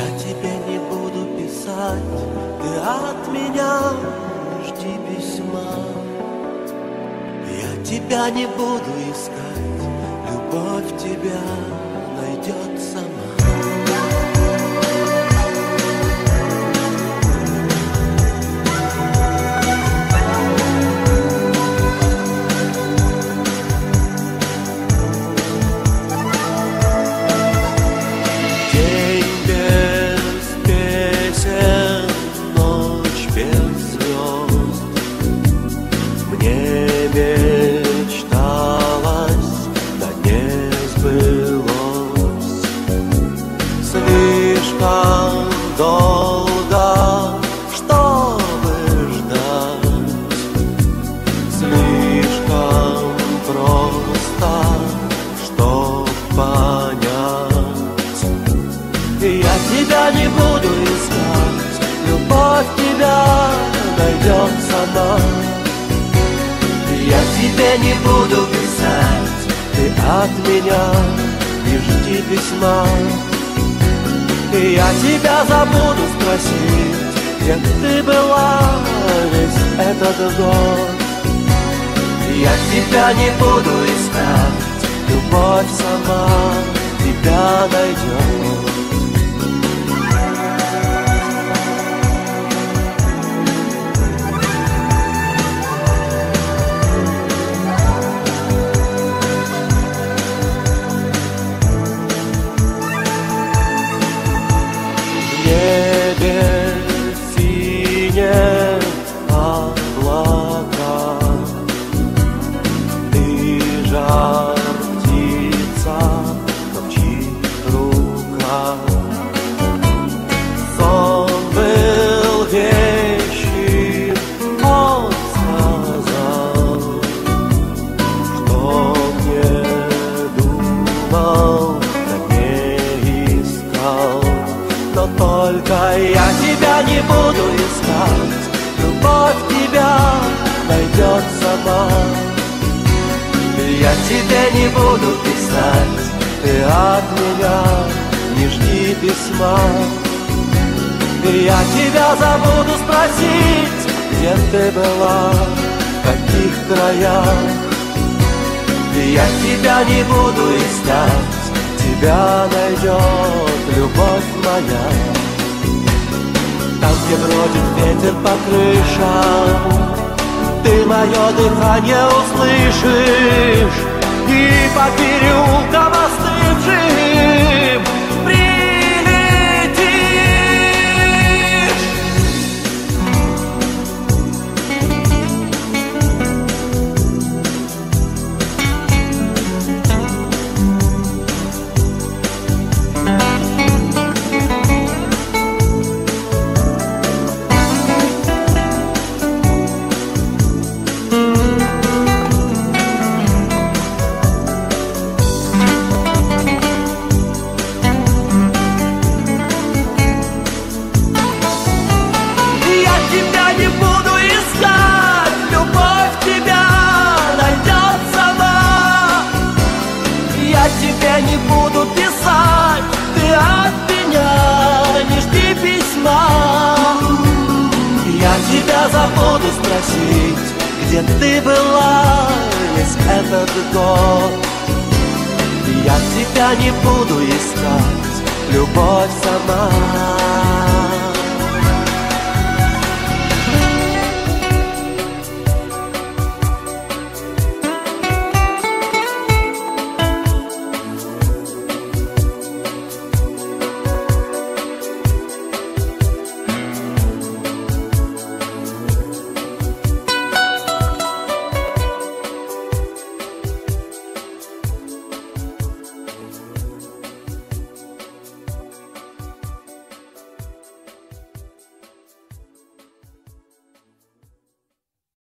Я тебе не буду писать, ты от меня жди письма. Я тебя не буду искать, любовь тебя. Я тебя не буду искать, любовь тебя найдет сама. Я тебе не буду писать, ты от меня не жди письма. Я тебя забуду спросить, где ты была весь этот год. Я тебя не буду искать, любовь сама только я тебя не буду искать, любовь тебя найдет сама. Я тебе не буду писать, ты от меня не жди письма. Я тебя забуду спросить, где ты была, в каких краях. Я тебя не буду искать, тебя найдет любовь моя. Там, где бродит ветер по крышам, ты мое дыхание услышишь. И по переулкам остывшим спросить, где ты была весь этот год. Я тебя не буду искать, любовь сама.